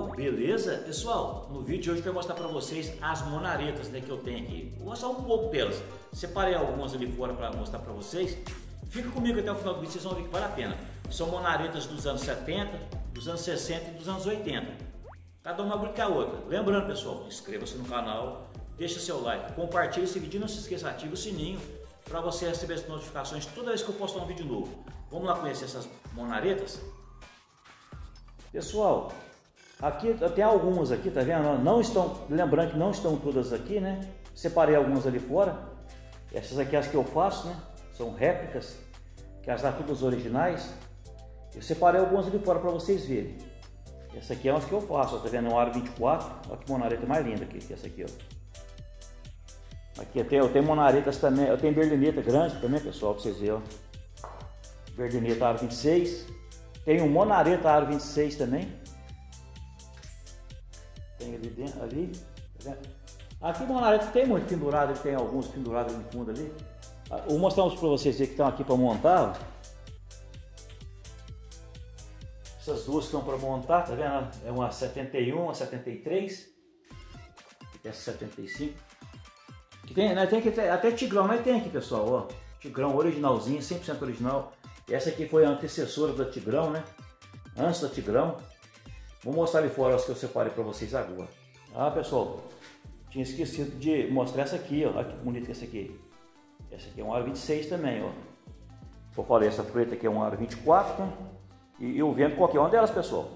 beleza? Pessoal, no vídeo de hoje eu quero mostrar para vocês as monaretas né, que eu tenho aqui. Vou mostrar um pouco delas. Separei algumas ali fora para mostrar para vocês. Fica comigo até o final do vídeo, vocês vão ver que vale a pena. São monaretas dos anos 70, dos anos 60 e dos anos 80. Cada uma que a outra. Lembrando, pessoal, inscreva-se no canal, deixa seu like, compartilhe esse vídeo e não se esqueça, ative o sininho para você receber as notificações toda vez que eu postar um vídeo novo. Vamos lá conhecer essas monaretas? Pessoal, aqui tem algumas aqui, tá vendo? Não estão, lembrando que não estão todas aqui, né? Separei algumas ali fora. Essas aqui as que eu faço, né? São réplicas, que as todas originais. Eu separei algumas ali fora para vocês verem. Essa aqui é uma que eu faço, ó, tá vendo? É um aro 24. Olha que monareta mais linda aqui, essa aqui, ó. Aqui tenho, eu tenho monaretas também, eu tenho berlineta grande também, pessoal, para vocês verem, ó. Berlineta aro 26. Tem um monareta aro 26 também. Tem ali dentro, ali. Tá aqui monareta tem muito pendurado, ele tem alguns pendurados no fundo ali. Ah, vou mostrar uns para vocês que estão aqui para montar. Essas duas estão para montar, tá vendo? É uma 71, uma 73. Essa 75. Que tem, né, tem que até Tigrão, mas tem aqui, pessoal, ó. Tigrão originalzinho, 100% original. Essa aqui foi a antecessora da Tigrão, né? Antes da Tigrão. Vou mostrar ali fora as que eu separei para vocês agora. Ah, pessoal, tinha esquecido de mostrar essa aqui, ó. Olha que bonita essa aqui. Essa aqui é um aro 26 também, ó. Eu falei, essa preta aqui é um aro 24. Né? E eu vendo qualquer uma delas, pessoal.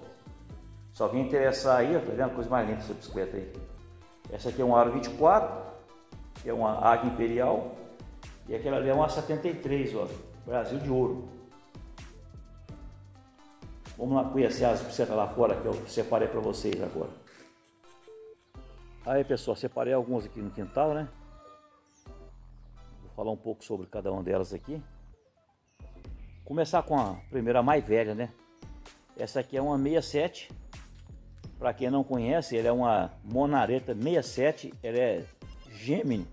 Se alguém interessar aí, ó, tá vendo? Coisa mais linda essa bicicleta aí. Essa aqui é um aro 24, que é uma Águia Imperial. E aquela ali é uma 73, ó. Brasil de ouro. Vamos lá conhecer as bicicletas lá fora que eu separei para vocês agora. Aí pessoal, separei algumas aqui no quintal, né? Vou falar um pouco sobre cada uma delas aqui. Começar com a primeira mais velha, né? Essa aqui é uma 67. Para quem não conhece, ela é uma Monareta 67. Ela é Gemini.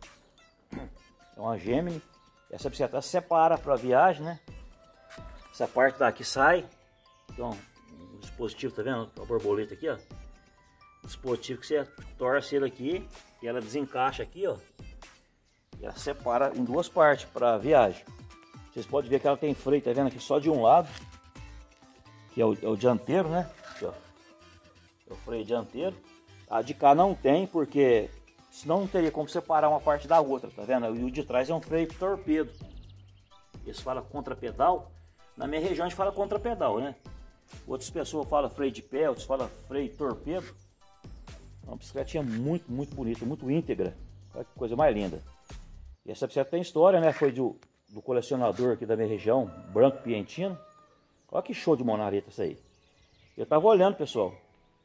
É uma Gemini. Essa bicicleta separa para viagem, né? Essa parte daqui sai então, um dispositivo, tá vendo? A borboleta aqui, ó. Dispositivo que você torce ele aqui e ela desencaixa aqui, ó. E ela separa em duas partes para viagem. Vocês podem ver que ela tem freio, tá vendo aqui só de um lado, que é o, é o dianteiro, né? Aqui, ó. É o freio dianteiro. A de cá não tem, porque senão não teria como separar uma parte da outra, tá vendo? E o de trás é um freio torpedo. Eles falam contrapedal. Na minha região a gente fala contrapedal, né? Outras pessoas falam freio de pé, outros falam freio torpedo. É uma bicicletinha muito, muito bonita, muito íntegra. Olha que coisa mais linda. E essa bicicleta tem história, né? Foi do, do colecionador aqui da minha região, Branco Pientino. Olha que show de monareta isso aí. Eu tava olhando, pessoal.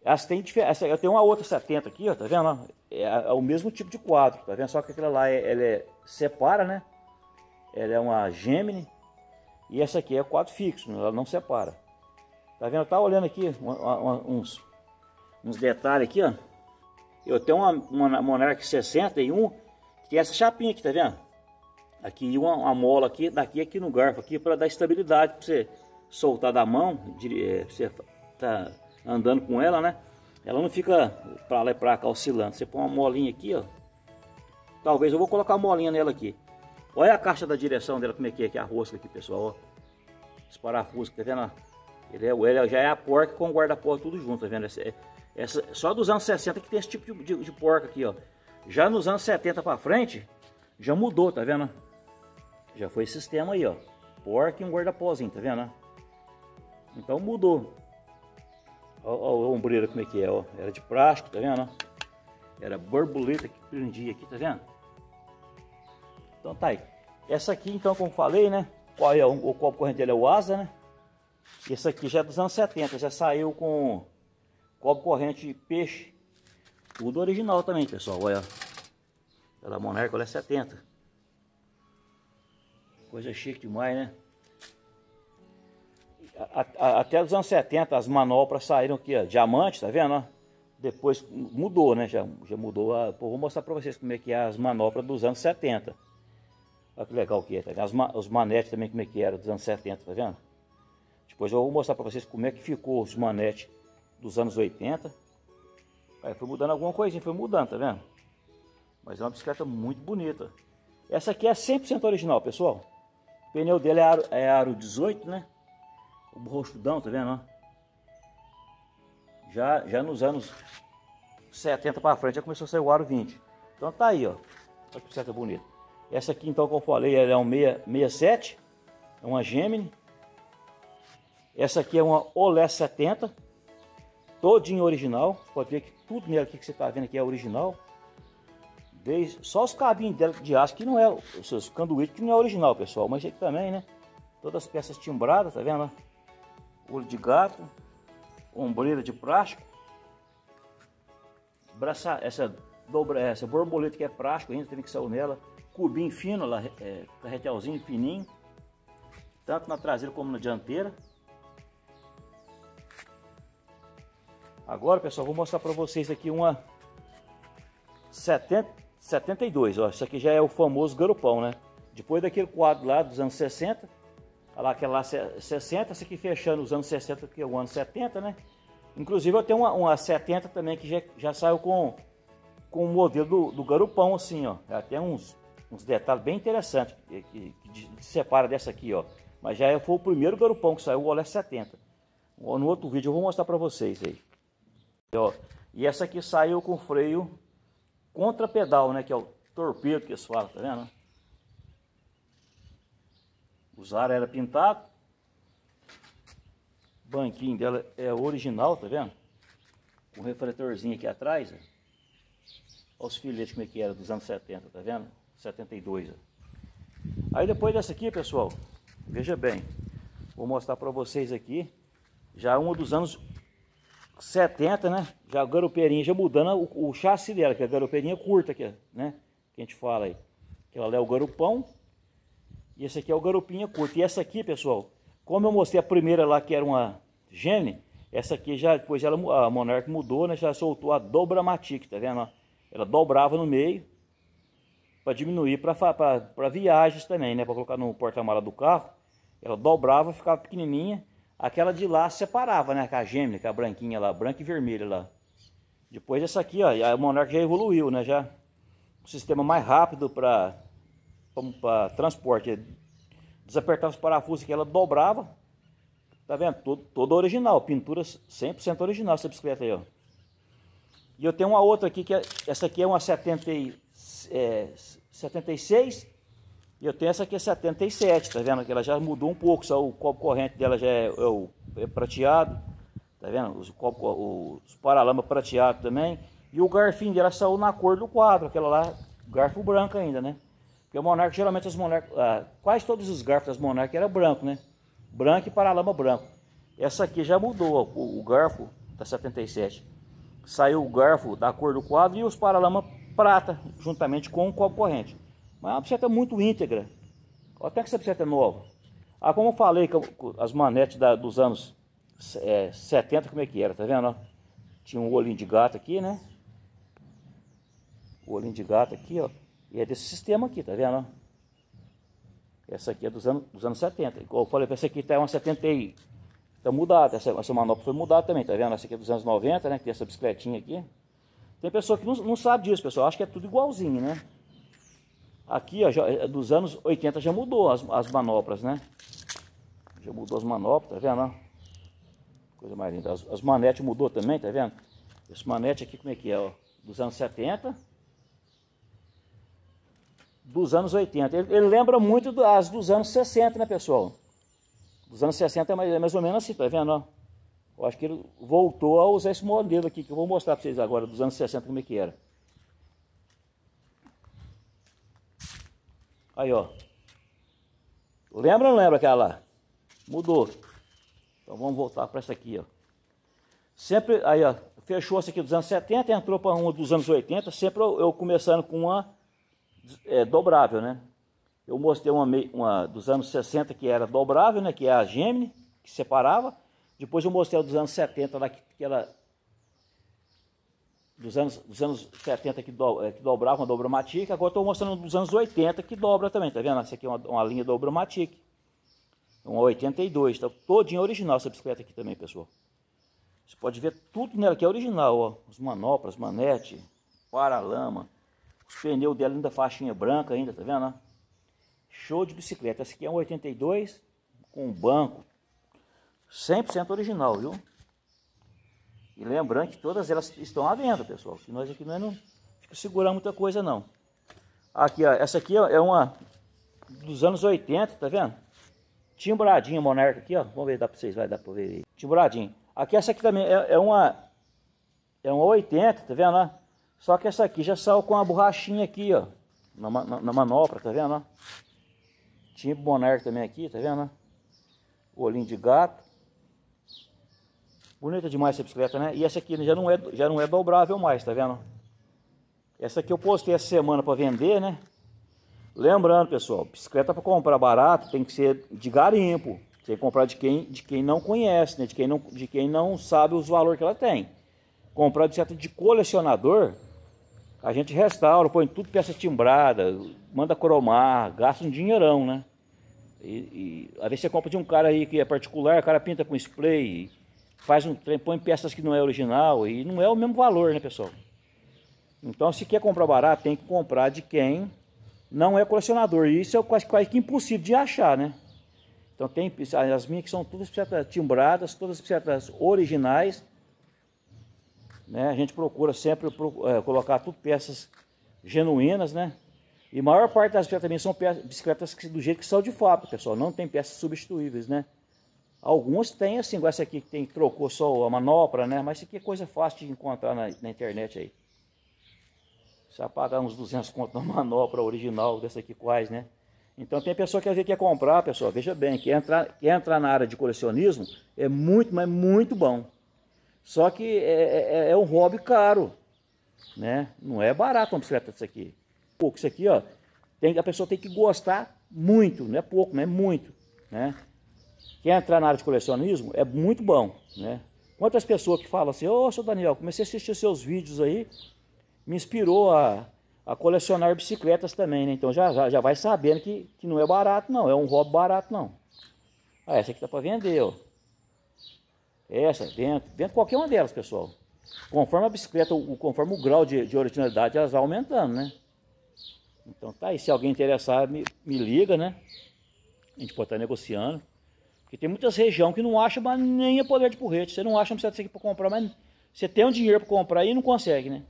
Essa tem diferença. Eu tenho uma outra 70 aqui, ó, tá vendo? É, é, o mesmo tipo de quadro, tá vendo? Só que aquela lá, é, ela é, separa, né? Ela é uma Gemini. E essa aqui é quadro fixo, ela não separa. Tá vendo? Tá olhando aqui uns, uns detalhes aqui, ó. Eu tenho uma, uma Monarch 61 que tem essa chapinha aqui, tá vendo? Aqui uma, uma mola aqui, daqui aqui no garfo aqui para dar estabilidade para você soltar da mão, é, você tá andando com ela, né? Ela não fica para lá e para cá oscilando. Você põe uma molinha aqui, ó. Talvez eu vou colocar uma molinha nela aqui. Olha a caixa da direção dela como é que é, que é a rosca aqui, pessoal, ó. Os parafusos, tá vendo? Ele, é, ele já é a porca com o guarda-porta tudo junto, tá vendo? Essa, essa, só dos anos 60 que tem esse tipo de, de, de porca aqui, ó. Já nos anos 70 para frente, já mudou, tá vendo? Já foi esse sistema aí, ó. Porca e um guarda-pozinho, tá vendo? Então mudou. Olha o ombreira como é que é, ó. Era de plástico, tá vendo? Era borboleta que prendia aqui, tá vendo? Então tá aí. Essa aqui, então, como falei, né? Qual é o, o copo corrente dele é o asa, né? Esse aqui já é dos anos 70, já saiu com cobre corrente de peixe. Tudo original também, pessoal. Olha. Pela Monarca, olha, é 70. Coisa chique demais, né? Até os anos 70 as manoplas saíram aqui, ó, diamante, tá vendo? Depois mudou, né? Já, já mudou. A, pô, vou mostrar pra vocês como é que é as manoplas dos anos 70. Olha que legal que é, tá As, os manetes também como é que era dos anos 70, tá vendo? Depois eu vou mostrar para vocês como é que ficou os manetes dos anos 80. Aí foi mudando alguma coisinha, foi mudando, tá vendo? Mas é uma bicicleta muito bonita. Essa aqui é 100% original, pessoal. O pneu dele é aro, é aro 18, né? O roxudão, tá vendo? Já, já nos anos 70 para frente já começou a sair o aro 20. Então tá aí, ó. Olha que bicicleta bonita. Essa aqui, então, como eu falei, ela é um 67. É uma Gemini. Essa aqui é uma Olé 70. Todinho original. Pode ver que tudo nela que você está vendo aqui é original. Desde, só os cabinhos dela de aço que não é, os seus canduítes que não é original, pessoal. Mas aqui também, né? Todas as peças timbradas, tá vendo? Olho de gato. Ombreira de plástico. Braça, essa, dobra, essa borboleta que é plástico ainda, tem que sair nela. Cubinho fino, lá, é, carretelzinho fininho. Tanto na traseira como na dianteira. Agora, pessoal, vou mostrar para vocês aqui uma 70, 72, ó. Isso aqui já é o famoso garupão, né? Depois daquele quadro lá dos anos 60, olha lá aquela lá 60, essa aqui fechando os anos 60, que é o ano 70, né? Inclusive eu tenho uma, uma 70 também que já, já saiu com, com o modelo do, do garupão, assim, ó. Tem uns, uns detalhes bem interessantes que, que, que, separa dessa aqui, ó. Mas já foi o primeiro garupão que saiu, o Olé 70. No outro vídeo eu vou mostrar para vocês aí. Ó, e essa aqui saiu com freio contra pedal, né? Que é o torpedo que eles falam, tá vendo? Ar era pintado. O banquinho dela é original, tá vendo? Com refletorzinho aqui atrás. Ó. Olha os filetes como é que era dos anos 70, tá vendo? 72. Ó. Aí depois dessa aqui, pessoal, veja bem. Vou mostrar para vocês aqui. Já uma dos anos 70, né? Já a garopeirinha já mudando o, o chassi dela, que é a garopeirinha curta, que, né? Que a gente fala aí. Que ela é o garupão. E esse aqui é o garupinha curta. E essa aqui, pessoal, como eu mostrei a primeira lá, que era uma Gene, essa aqui já, depois ela, a Monarch mudou, né? Já soltou a Dobramatic, tá vendo? Ela dobrava no meio para diminuir para viagens também, né? Para colocar no porta-mala do carro. Ela dobrava, ficava pequenininha Aquela de lá separava, né? Com a gêmea, com a branquinha lá, branca e vermelha lá. Depois essa aqui, ó, a Monarch já evoluiu, né? Já um sistema mais rápido para transporte. Desapertava os parafusos que ela dobrava. Tá vendo? Todo, todo original, pinturas 100% original essa bicicleta aí, ó. E eu tenho uma outra aqui, que é, essa aqui é uma 70, é, 76 e eu tenho essa aqui é 77, tá vendo? Que ela já mudou um pouco, só o copo corrente dela já é, é, o, é prateado, tá vendo? Os, copo, os paralamas prateado também. E o garfinho dela saiu na cor do quadro, aquela lá, garfo branco ainda, né? Porque o Monarca, geralmente as Monarca, ah, quase todos os garfos das Monarca era branco, né? Branco e paralama branco. Essa aqui já mudou, o, o garfo da 77. Saiu o garfo da cor do quadro e os paralamas prata, juntamente com o copo corrente. Mas é uma bicicleta muito íntegra. Até que essa bicicleta é nova. Ah, como eu falei, as manetes da, dos anos é, 70, como é que era, tá vendo? Tinha um olhinho de gato aqui, né? O olhinho de gato aqui, ó. E é desse sistema aqui, tá vendo? Essa aqui é dos anos, dos anos 70. Igual eu falei, essa aqui tá uma 70 e... Tá mudada, essa, essa manopla foi mudada também, tá vendo? Essa aqui é dos anos 90, né? Que tem essa bicicletinha aqui. Tem pessoa que não, não sabe disso, pessoal. Acha que é tudo igualzinho, né? Aqui, ó, é, dos anos 80 já mudou as, as manoplas, né? Já mudou as manoplas, tá vendo? Coisa mais linda. As, as manetes mudou também, tá vendo? Esse manete aqui, como é que é, ó? Dos anos 70. Dos anos 80. Ele, ele lembra muito das dos anos 60, né, pessoal? Dos anos 60 é mais, é mais ou menos assim, tá vendo, ó? Eu acho que ele voltou a usar esse modelo aqui, que eu vou mostrar para vocês agora, dos anos 60, como é que era. Aí, ó. Lembra ou não lembra aquela lá? Mudou. Então vamos voltar para essa aqui, ó. Sempre, aí, ó. Fechou essa aqui dos anos 70, entrou para uma dos anos 80. Sempre eu, eu começando com uma é, dobrável, né? Eu mostrei uma, uma dos anos 60 que era dobrável, né? Que é a Gemini, que separava. Depois eu mostrei a dos anos 70 lá que, que ela dos anos, dos anos 70 que, do, é, que dobrava uma dobromatic, agora estou mostrando dos anos 80 que dobra também, tá vendo? Essa aqui é uma, uma linha dobromatic, uma 82, tá todinha original essa bicicleta aqui também, pessoal. Você pode ver tudo nela que é original, ó. As manoplas, manete, para-lama. Os pneus dela ainda faixinha branca ainda, tá vendo? Show de bicicleta. Essa aqui é um 82 com banco. 100% original, viu? E lembrando que todas elas estão à venda, pessoal. Que nós aqui não, é, não fica segurando muita coisa, não. Aqui, ó. Essa aqui ó, é uma dos anos 80, tá vendo? Timbradinha Monarca aqui, ó. Vamos ver, dá pra vocês, vai dar pra ver aí. Timbradinho. Aqui essa aqui também é, é uma... É uma 80, tá vendo, ó? Só que essa aqui já saiu com a borrachinha aqui, ó. Na, na, na manopla, tá vendo, ó? Timbre Monarca também aqui, tá vendo, ó? Olhinho de gato. Bonita demais essa bicicleta, né? E essa aqui já não é, já não é dobrável mais, tá vendo? Essa aqui eu postei essa semana para vender, né? Lembrando, pessoal, bicicleta para comprar barato tem que ser de garimpo. Tem que comprar de quem, de quem não conhece, né? de, quem não, de quem não sabe os valores que ela tem. Comprar bicicleta de colecionador, a gente restaura, põe tudo peça timbrada, manda cromar, gasta um dinheirão, né? E, e às vezes você compra de um cara aí que é particular, o cara pinta com spray, faz um põe peças que não é original e não é o mesmo valor, né, pessoal? Então, se quer comprar barato, tem que comprar de quem não é colecionador. E isso é quase, quase que impossível de achar, né? Então, tem as minhas que são todas bicicletas timbradas, todas bicicletas originais. Né? A gente procura sempre é, colocar tudo peças genuínas, né? E a maior parte das bicicletas também são bicicletas do jeito que são de fábrica, pessoal. Não tem peças substituíveis, né? Alguns têm assim, essa aqui que tem, trocou só a manopla, né? Mas isso aqui é coisa fácil de encontrar na, na internet aí. Você pagar uns 200 conto na manopla original dessa aqui quais, né? Então tem pessoa que às vezes quer comprar, pessoal, veja bem, quer entrar, quer entrar na área de colecionismo, é muito, mas muito bom. Só que é, é, é, um hobby caro, né? Não é barato uma bicicleta dessa aqui. Pouco, isso aqui, ó, tem, a pessoa tem que gostar muito, não é pouco, mas é muito, né? Quer entrar na área de colecionismo, é muito bom, né? Quantas pessoas que falam assim, ô, oh, seu Daniel, comecei a assistir seus vídeos aí, me inspirou a, a colecionar bicicletas também, né? Então já, já, já vai sabendo que, que não é barato não, é um hobby barato não. Ah, essa aqui tá para vender, ó. Essa, dentro, dentro qualquer uma delas, pessoal. Conforme a bicicleta, o, conforme o grau de, de originalidade, elas vão aumentando, né? Então tá aí, se alguém interessar, me, me liga, né? A gente pode estar negociando. Porque tem muitas regiões que não acham mas nem a poder de porrete. Você não acha um certo aqui para comprar, mas você tem um dinheiro para comprar e não consegue, né?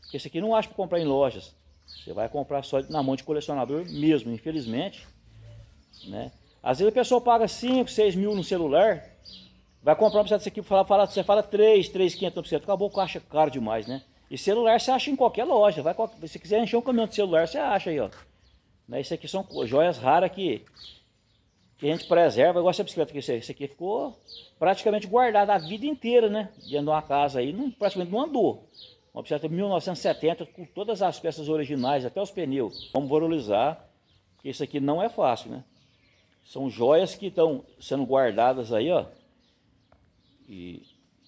Porque esse aqui não acha para comprar em lojas. Você vai comprar só na mão de colecionador mesmo, infelizmente. Né? Às vezes a pessoa paga 5, 6 mil no celular, vai comprar uma bicicleta aqui, fala, fala, você fala 3, 3, 500 por acabou que acha caro demais, né? E celular você acha em qualquer loja, vai, se você quiser encher um caminhão de celular, você acha aí, ó. Né? Isso aqui são joias raras que que a gente preserva, igual essa bicicleta que esse aqui ficou praticamente guardada a vida inteira, né? Dentro de uma casa aí, não, praticamente não andou. Uma bicicleta de 1970 com todas as peças originais, até os pneus. Vamos valorizar, porque isso aqui não é fácil, né? São joias que estão sendo guardadas aí, ó. E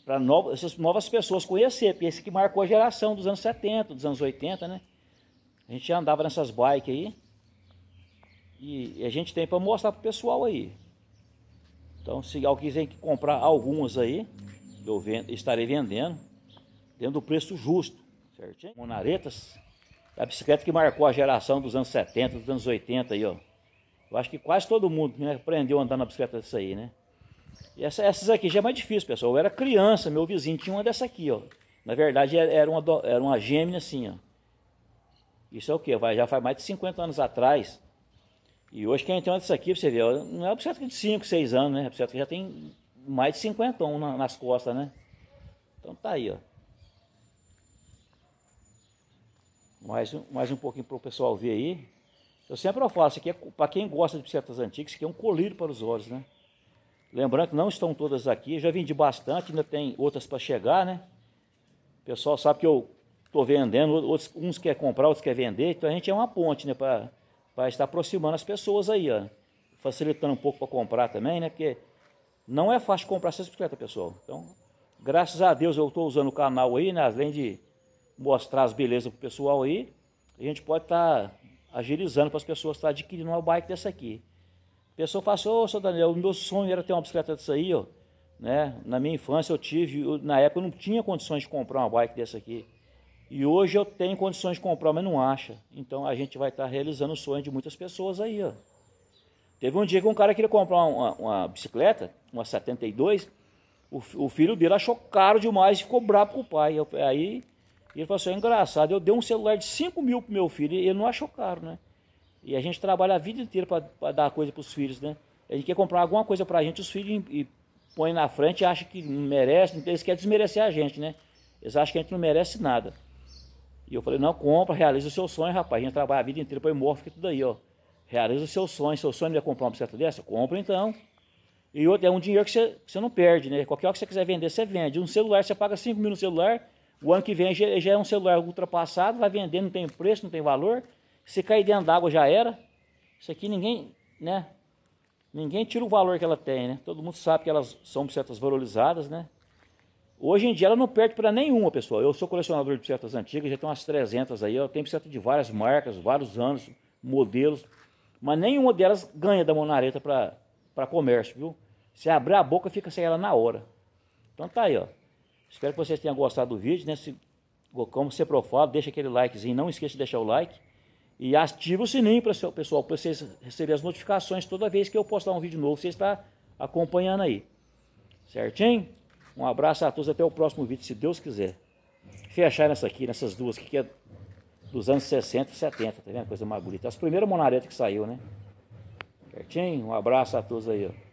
para novas, essas novas pessoas conhecer, porque esse aqui marcou a geração dos anos 70, dos anos 80, né? A gente já andava nessas bikes aí. E a gente tem para mostrar para o pessoal aí. Então, se alguém quiser comprar algumas aí, eu vendo, estarei vendendo dentro do preço justo, certinho? Monaretas, a bicicleta que marcou a geração dos anos 70, dos anos 80 aí, ó. Eu acho que quase todo mundo né, aprendeu a andar na bicicleta dessa aí, né? E essa, essas aqui já é mais difícil, pessoal. Eu era criança, meu vizinho tinha uma dessa aqui, ó. Na verdade, era uma, era uma gêmea assim, ó. Isso é o que? Já faz mais de 50 anos atrás. E hoje quem tem uma dessa aqui, você ver, não é uma bicicleta de 5, 6 anos, né? A bicicleta que já tem mais de 50 anos nas costas, né? Então tá aí, ó. Mais, mais um pouquinho para o pessoal ver aí. Eu sempre falo, isso aqui é para quem gosta de bicicletas antigas, isso aqui é um colírio para os olhos, né? Lembrando que não estão todas aqui, já vendi bastante, ainda tem outras para chegar, né? O pessoal sabe que eu estou vendendo, outros, uns querem comprar, outros querem vender, então a gente é uma ponte, né? Para para estar aproximando as pessoas aí, ó. Facilitando um pouco para comprar também, né? Porque não é fácil comprar essas bicicletas, pessoal. Então, graças a Deus eu estou usando o canal aí, né? Além de mostrar as belezas para o pessoal aí, a gente pode estar tá agilizando para as pessoas estar tá adquirindo uma bike dessa aqui. A pessoa fala assim, ô, oh, seu Daniel, o meu sonho era ter uma bicicleta dessa aí, ó. Né? Na minha infância eu tive, eu, na época eu não tinha condições de comprar uma bike dessa aqui. E hoje eu tenho condições de comprar, mas não acha. Então a gente vai estar realizando o sonho de muitas pessoas aí, ó. Teve um dia que um cara queria comprar uma, uma bicicleta, uma 72, o, o, filho dele achou caro demais e ficou bravo com o pai. Eu, aí ele falou assim, é engraçado, eu dei um celular de 5 mil pro meu filho e ele não achou caro, né? E a gente trabalha a vida inteira para dar coisa para os filhos, né? A gente quer comprar alguma coisa para a gente, os filhos e põe na frente e acha que não merece, então eles querem desmerecer a gente, né? Eles acham que a gente não merece nada. E eu falei, não, compra, realiza o seu sonho, rapaz. A gente trabalha a vida inteira para imóvel, fica tudo aí, ó. Realiza o seu sonho. Seu sonho é comprar uma bicicleta dessa? Compra então. E outro, é um dinheiro que você, que você não perde, né? Qualquer hora que você quiser vender, você vende. Um celular, você paga 5 mil no celular, o ano que vem já, já é um celular ultrapassado, vai vender, não tem preço, não tem valor. Se cair dentro d'água já era. Isso aqui ninguém, né? Ninguém tira o valor que ela tem, né? Todo mundo sabe que elas são bicicletas valorizadas, né? Hoje em dia ela não perde para nenhuma, pessoal. Eu sou colecionador de bicicletas antigas, já tem umas 300 aí. Eu tenho bicicleta de várias marcas, vários anos, modelos. Mas nenhuma delas ganha da Monareta para comércio, viu? Se abrir a boca, fica sem ela na hora. Então tá aí, ó. Espero que vocês tenham gostado do vídeo, né? Se, como você profala, deixa aquele likezinho. Não esqueça de deixar o like. E ative o sininho, para pessoal, para vocês receberem as notificações toda vez que eu postar um vídeo novo. Você está acompanhando aí. Certinho? Um abraço a todos, até o próximo vídeo, se Deus quiser. Fechar nessa aqui, nessas duas aqui, que é dos anos 60 e 70, tá vendo? Coisa mais bonita. As primeiras monaretas que saiu, né? Certinho? Um abraço a todos aí, ó.